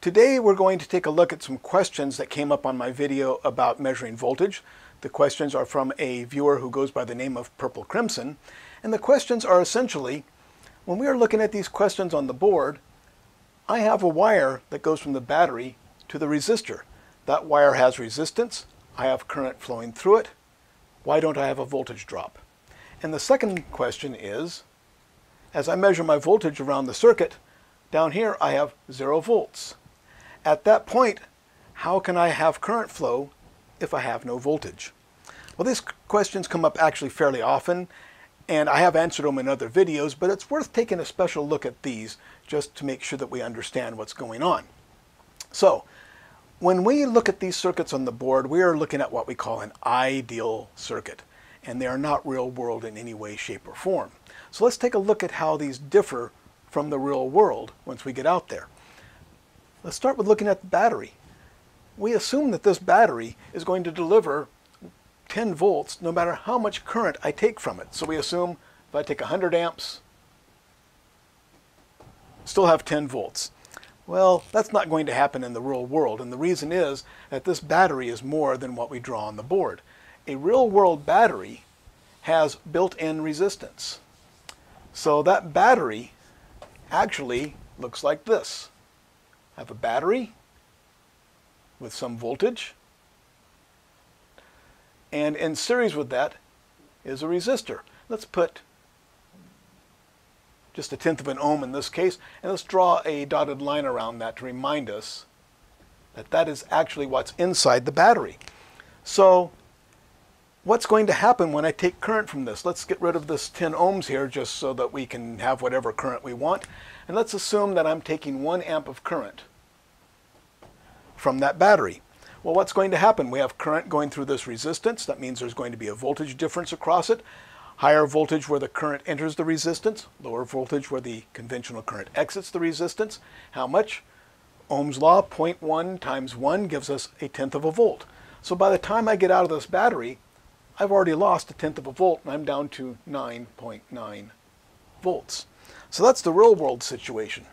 Today we're going to take a look at some questions that came up on my video about measuring voltage. The questions are from a viewer who goes by the name of Purple Crimson. And the questions are essentially, when we are looking at these questions on the board, I have a wire that goes from the battery to the resistor. That wire has resistance. I have current flowing through it. Why don't I have a voltage drop? And the second question is, as I measure my voltage around the circuit, down here I have zero volts. At that point, how can I have current flow if I have no voltage? Well, these questions come up actually fairly often, and I have answered them in other videos, but it's worth taking a special look at these just to make sure that we understand what's going on. So, when we look at these circuits on the board, we are looking at what we call an ideal circuit, and they are not real world in any way, shape, or form. So let's take a look at how these differ from the real world once we get out there. Let's start with looking at the battery. We assume that this battery is going to deliver 10 volts no matter how much current I take from it. So we assume if I take 100 amps, still have 10 volts. Well, that's not going to happen in the real world, and the reason is that this battery is more than what we draw on the board. A real world battery has built-in resistance. So that battery actually looks like this. I have a battery with some voltage, and in series with that is a resistor. Let's put just a tenth of an ohm in this case, and let's draw a dotted line around that to remind us that that is actually what's inside the battery. So what's going to happen when I take current from this? Let's get rid of this 10 ohms here just so that we can have whatever current we want. And let's assume that I'm taking one amp of current from that battery. Well, what's going to happen? We have current going through this resistance. That means there's going to be a voltage difference across it. Higher voltage where the current enters the resistance, lower voltage where the conventional current exits the resistance. How much? Ohm's law, 0.1 times 1 gives us a tenth of a volt. So by the time I get out of this battery, I've already lost a tenth of a volt and I'm down to 9.9 volts. So that's the real world situation.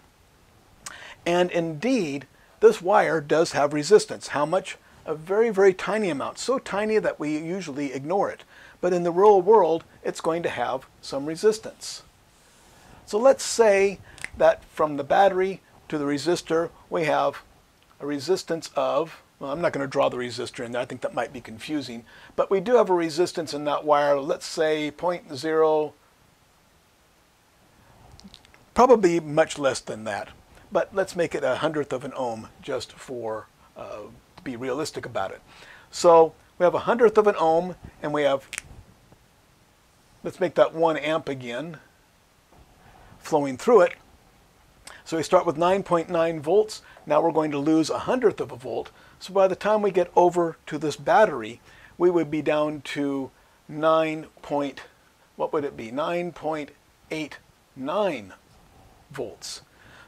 And indeed, this wire does have resistance. How much? A very, very tiny amount. So tiny that we usually ignore it. But in the real world, it's going to have some resistance. So let's say that from the battery to the resistor, we have a resistance of, well, I'm not going to draw the resistor in there. I think that might be confusing. But we do have a resistance in that wire, let's say 0.0, probably much less than that but let's make it a hundredth of an ohm just for uh, be realistic about it. So we have a hundredth of an ohm and we have, let's make that one amp again, flowing through it. So we start with 9.9 .9 volts. Now we're going to lose a hundredth of a volt. So by the time we get over to this battery, we would be down to 9 point, what would it be? 9.89 volts.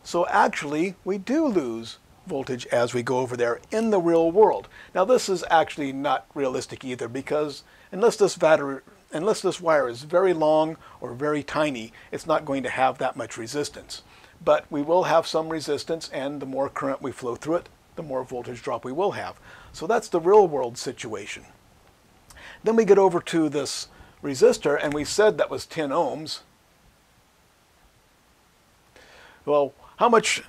So actually, we do lose voltage as we go over there in the real world. Now this is actually not realistic either because unless this battery, unless this wire is very long or very tiny, it's not going to have that much resistance. But we will have some resistance and the more current we flow through it, the more voltage drop we will have. So that's the real world situation. Then we get over to this resistor and we said that was 10 ohms. Well, how much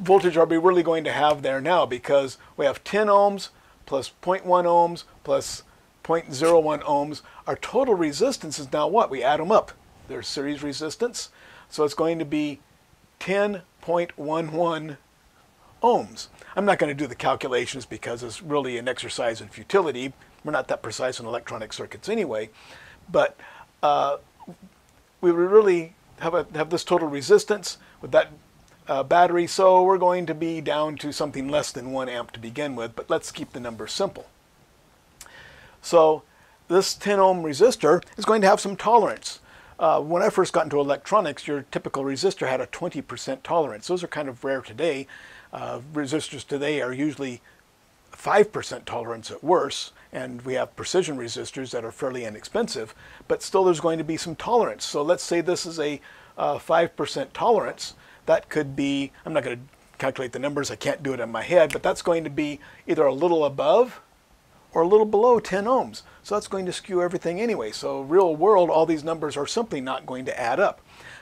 voltage are we really going to have there now? Because we have 10 ohms plus 0.1 ohms plus 0.01 ohms. Our total resistance is now what? We add them up. There's series resistance. So it's going to be 10.11 ohms. I'm not going to do the calculations because it's really an exercise in futility. We're not that precise in electronic circuits anyway. But uh, we would really have, a, have this total resistance with that uh, battery, so we're going to be down to something less than 1 amp to begin with, but let's keep the number simple. So this 10 ohm resistor is going to have some tolerance. Uh, when I first got into electronics, your typical resistor had a 20% tolerance. Those are kind of rare today. Uh, resistors today are usually 5% tolerance at worst, and we have precision resistors that are fairly inexpensive, but still there's going to be some tolerance. So let's say this is a 5% uh, tolerance that could be, I'm not going to calculate the numbers. I can't do it in my head, but that's going to be either a little above or a little below 10 ohms. So that's going to skew everything anyway. So real world, all these numbers are simply not going to add up.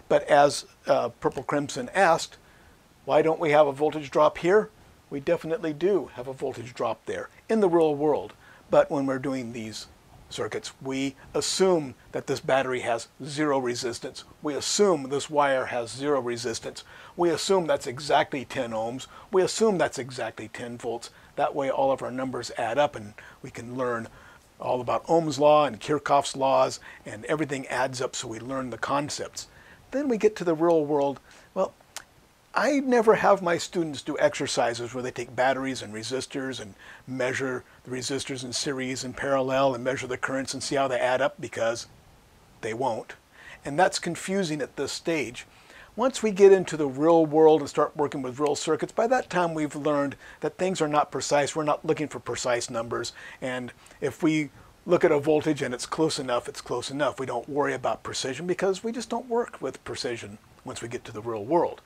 But as uh, Purple Crimson asked, why don't we have a voltage drop here? We definitely do have a voltage drop there in the real world. But when we're doing these circuits, we assume that this battery has zero resistance. We assume this wire has zero resistance. We assume that's exactly 10 ohms. We assume that's exactly 10 volts. That way all of our numbers add up and we can learn all about Ohm's law and Kirchhoff's laws and everything adds up so we learn the concepts. Then we get to the real world. Well, I never have my students do exercises where they take batteries and resistors and measure the resistors in series and parallel and measure the currents and see how they add up because they won't. And that's confusing at this stage. Once we get into the real world and start working with real circuits, by that time we've learned that things are not precise. We're not looking for precise numbers. And if we look at a voltage and it's close enough, it's close enough. We don't worry about precision because we just don't work with precision once we get to the real world.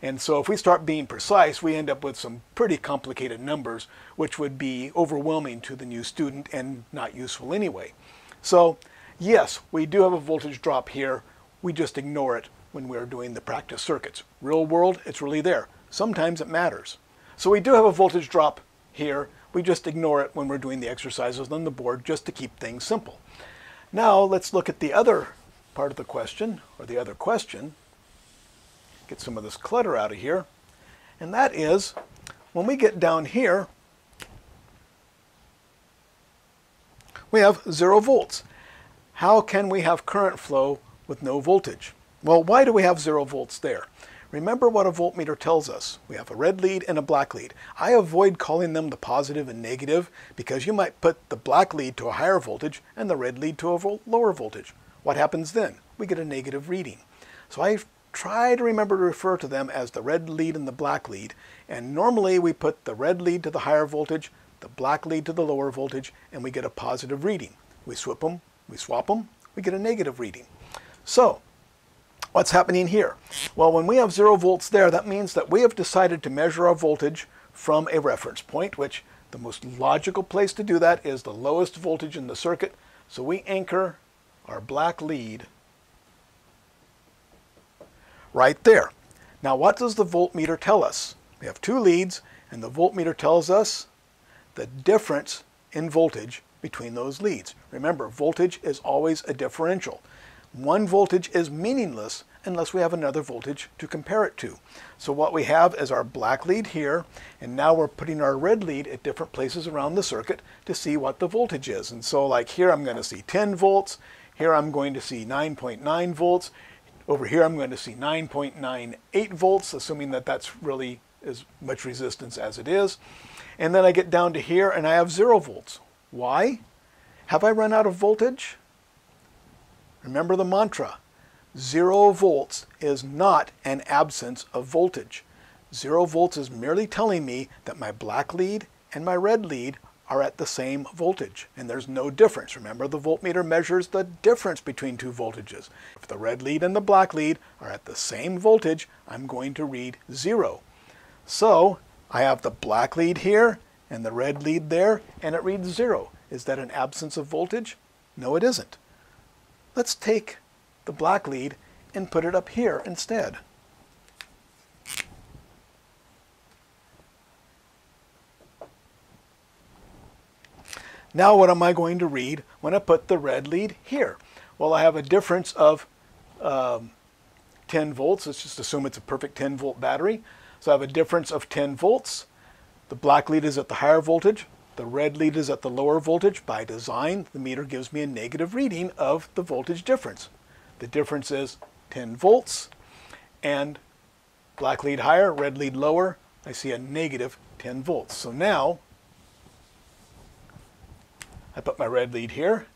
And so if we start being precise, we end up with some pretty complicated numbers, which would be overwhelming to the new student and not useful anyway. So yes, we do have a voltage drop here. We just ignore it when we're doing the practice circuits. Real world, it's really there. Sometimes it matters. So we do have a voltage drop here. We just ignore it when we're doing the exercises on the board just to keep things simple. Now let's look at the other part of the question, or the other question, get some of this clutter out of here. And that is, when we get down here, we have zero volts. How can we have current flow with no voltage? Well, why do we have zero volts there? Remember what a voltmeter tells us. We have a red lead and a black lead. I avoid calling them the positive and negative because you might put the black lead to a higher voltage and the red lead to a lower voltage. What happens then? We get a negative reading. So I try to remember to refer to them as the red lead and the black lead. And normally we put the red lead to the higher voltage, the black lead to the lower voltage, and we get a positive reading. We swap them, we swap them, we get a negative reading. So, what's happening here? Well, when we have zero volts there, that means that we have decided to measure our voltage from a reference point, which the most logical place to do that is the lowest voltage in the circuit. So we anchor our black lead right there. Now what does the voltmeter tell us? We have two leads and the voltmeter tells us the difference in voltage between those leads. Remember, voltage is always a differential. One voltage is meaningless unless we have another voltage to compare it to. So what we have is our black lead here, and now we're putting our red lead at different places around the circuit to see what the voltage is. And so like here I'm going to see 10 volts, here I'm going to see 9.9 volts, over here I'm going to see 9.98 volts, assuming that that's really as much resistance as it is. And then I get down to here and I have zero volts. Why? Have I run out of voltage? Remember the mantra. Zero volts is not an absence of voltage. Zero volts is merely telling me that my black lead and my red lead are at the same voltage, and there's no difference. Remember, the voltmeter measures the difference between two voltages. If the red lead and the black lead are at the same voltage, I'm going to read zero. So, I have the black lead here and the red lead there, and it reads zero. Is that an absence of voltage? No, it isn't. Let's take the black lead and put it up here instead. Now what am I going to read when I put the red lead here? Well, I have a difference of um, 10 volts. Let's just assume it's a perfect 10 volt battery. So I have a difference of 10 volts. The black lead is at the higher voltage. The red lead is at the lower voltage. By design, the meter gives me a negative reading of the voltage difference. The difference is 10 volts. And black lead higher, red lead lower, I see a negative 10 volts. So now I put my red lead here.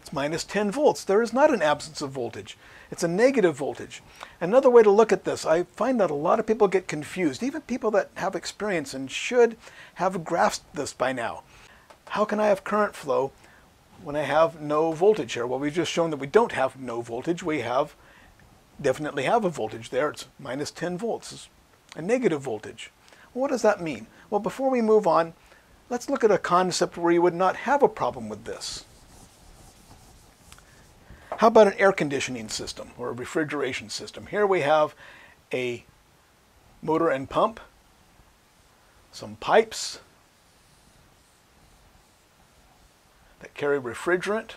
It's minus 10 volts. There is not an absence of voltage. It's a negative voltage. Another way to look at this, I find that a lot of people get confused, even people that have experience and should have grasped this by now. How can I have current flow when I have no voltage here? Well, we've just shown that we don't have no voltage. We have definitely have a voltage there. It's minus 10 volts, it's a negative voltage. What does that mean? Well, before we move on, let's look at a concept where you would not have a problem with this. How about an air conditioning system or a refrigeration system? Here we have a motor and pump, some pipes that carry refrigerant,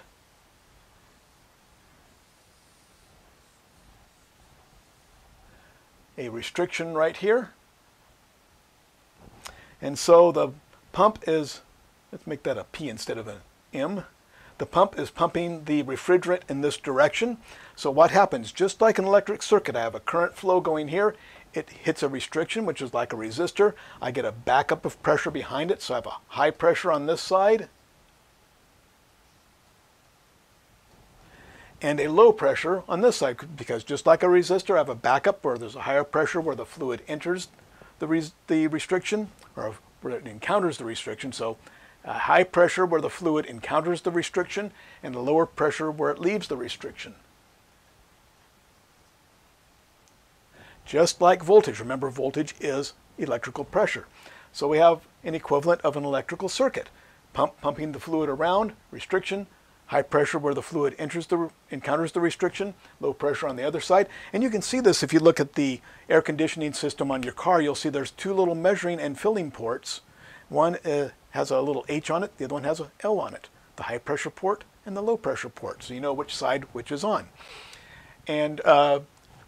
a restriction right here. And so the pump is, let's make that a P instead of an M. The pump is pumping the refrigerant in this direction. So what happens? Just like an electric circuit, I have a current flow going here. It hits a restriction, which is like a resistor. I get a backup of pressure behind it, so I have a high pressure on this side and a low pressure on this side because just like a resistor, I have a backup where there's a higher pressure where the fluid enters the, the restriction or where it encounters the restriction. So a high pressure where the fluid encounters the restriction and lower pressure where it leaves the restriction. Just like voltage, remember voltage is electrical pressure. So we have an equivalent of an electrical circuit. Pump pumping the fluid around, restriction, high pressure where the fluid enters the, encounters the restriction, low pressure on the other side. And you can see this if you look at the air conditioning system on your car, you'll see there's two little measuring and filling ports. One uh, has a little H on it, the other one has a L on it, the high pressure port and the low pressure port, so you know which side which is on. And uh,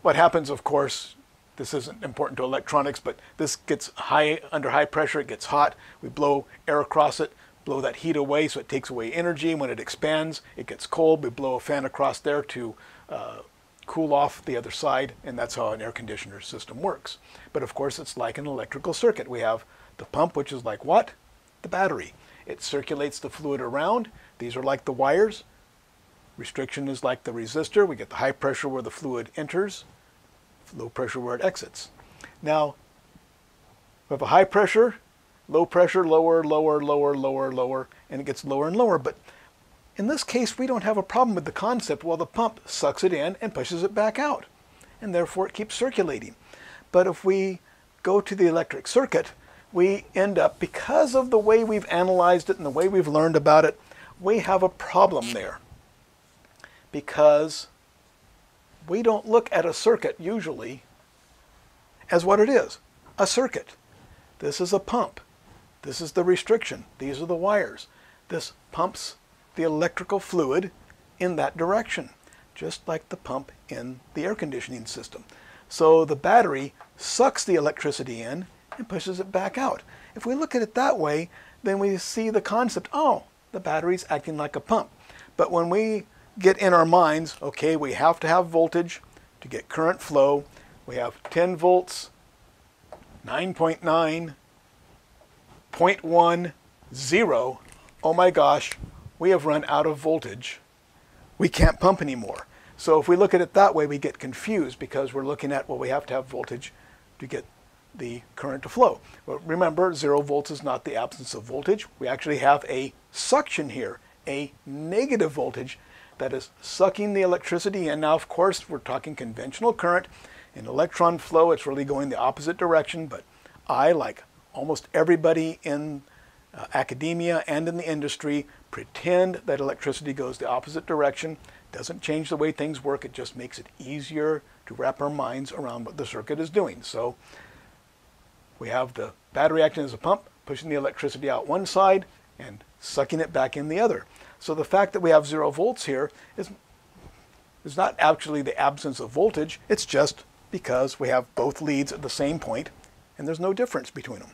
what happens, of course, this isn't important to electronics, but this gets high under high pressure, it gets hot, we blow air across it, blow that heat away so it takes away energy. When it expands, it gets cold. We blow a fan across there to uh, cool off the other side, and that's how an air conditioner system works. But of course, it's like an electrical circuit. We have the pump, which is like what? The battery. It circulates the fluid around. These are like the wires. Restriction is like the resistor. We get the high pressure where the fluid enters, low pressure where it exits. Now, we have a high pressure Low pressure, lower, lower, lower, lower, lower, and it gets lower and lower. But in this case, we don't have a problem with the concept. Well, the pump sucks it in and pushes it back out, and therefore it keeps circulating. But if we go to the electric circuit, we end up, because of the way we've analyzed it and the way we've learned about it, we have a problem there. Because we don't look at a circuit usually as what it is, a circuit. This is a pump. This is the restriction. These are the wires. This pumps the electrical fluid in that direction, just like the pump in the air conditioning system. So the battery sucks the electricity in and pushes it back out. If we look at it that way, then we see the concept, oh, the battery's acting like a pump. But when we get in our minds, okay, we have to have voltage to get current flow. We have 10 volts, 9.9, 0.10, oh my gosh, we have run out of voltage. We can't pump anymore. So if we look at it that way, we get confused because we're looking at, well, we have to have voltage to get the current to flow. But remember, zero volts is not the absence of voltage. We actually have a suction here, a negative voltage that is sucking the electricity in. Now, of course, we're talking conventional current. In electron flow, it's really going the opposite direction, but I, like almost everybody in uh, academia and in the industry pretend that electricity goes the opposite direction. Doesn't change the way things work, it just makes it easier to wrap our minds around what the circuit is doing. So we have the battery acting as a pump, pushing the electricity out one side and sucking it back in the other. So the fact that we have zero volts here is, is not actually the absence of voltage, it's just because we have both leads at the same point and there's no difference between them.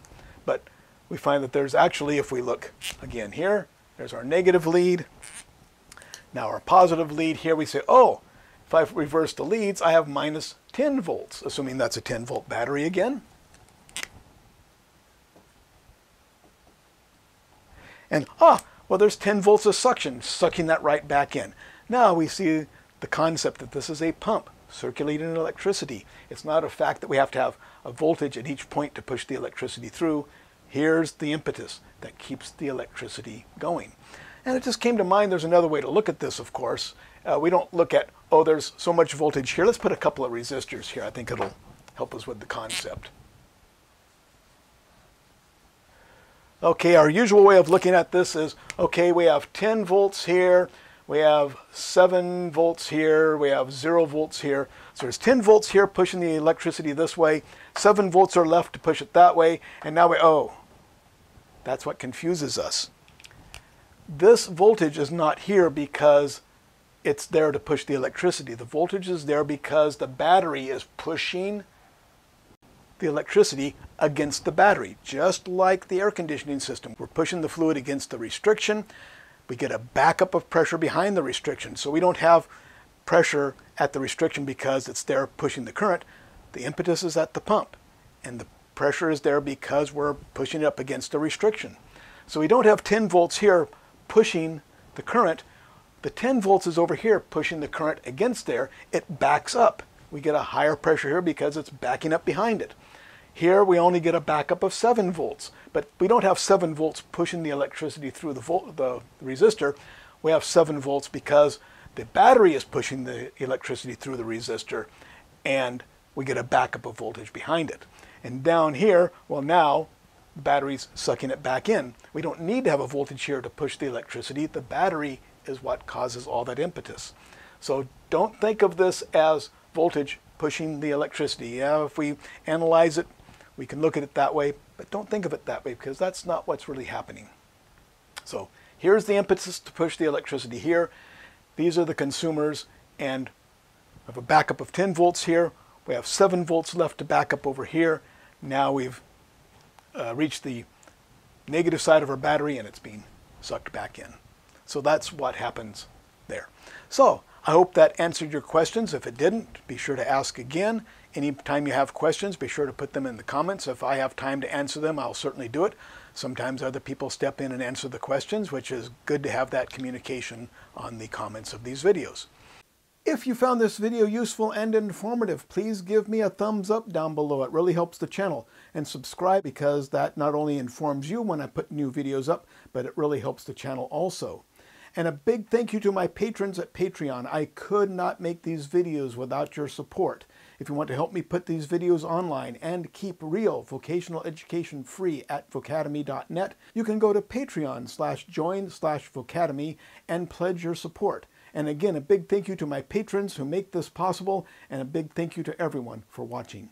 But we find that there's actually, if we look again here, there's our negative lead. Now our positive lead here, we say, oh, if I reverse the leads, I have minus 10 volts, assuming that's a 10 volt battery again. And, ah, well, there's 10 volts of suction, sucking that right back in. Now we see the concept that this is a pump circulating electricity. It's not a fact that we have to have a voltage at each point to push the electricity through. Here's the impetus that keeps the electricity going. And it just came to mind there's another way to look at this, of course. Uh, we don't look at, oh, there's so much voltage here. Let's put a couple of resistors here. I think it'll help us with the concept. Okay, our usual way of looking at this is, okay, we have 10 volts here, we have 7 volts here, we have 0 volts here. So there's 10 volts here pushing the electricity this way, 7 volts are left to push it that way, and now we, oh, that's what confuses us. This voltage is not here because it's there to push the electricity. The voltage is there because the battery is pushing the electricity against the battery, just like the air conditioning system. We're pushing the fluid against the restriction. We get a backup of pressure behind the restriction. So we don't have pressure at the restriction because it's there pushing the current. The impetus is at the pump. And the pressure is there because we're pushing it up against the restriction. So we don't have 10 volts here pushing the current. The 10 volts is over here pushing the current against there. It backs up. We get a higher pressure here because it's backing up behind it. Here we only get a backup of 7 volts, but we don't have 7 volts pushing the electricity through the, the resistor. We have 7 volts because the battery is pushing the electricity through the resistor and we get a backup of voltage behind it. And down here, well now, the battery's sucking it back in. We don't need to have a voltage here to push the electricity. The battery is what causes all that impetus. So don't think of this as voltage pushing the electricity. Yeah, if we analyze it we can look at it that way, but don't think of it that way because that's not what's really happening. So here's the impetus to push the electricity here. These are the consumers and we have a backup of 10 volts here. We have 7 volts left to back up over here. Now we've uh, reached the negative side of our battery and it's being sucked back in. So that's what happens there. So I hope that answered your questions. If it didn't, be sure to ask again. Anytime you have questions, be sure to put them in the comments. If I have time to answer them, I'll certainly do it. Sometimes other people step in and answer the questions, which is good to have that communication on the comments of these videos. If you found this video useful and informative, please give me a thumbs up down below. It really helps the channel. And subscribe because that not only informs you when I put new videos up, but it really helps the channel also. And a big thank you to my patrons at Patreon. I could not make these videos without your support. If you want to help me put these videos online and keep real vocational education free at vocademy.net, you can go to patreon slash join slash vocademy and pledge your support. And again, a big thank you to my patrons who make this possible, and a big thank you to everyone for watching.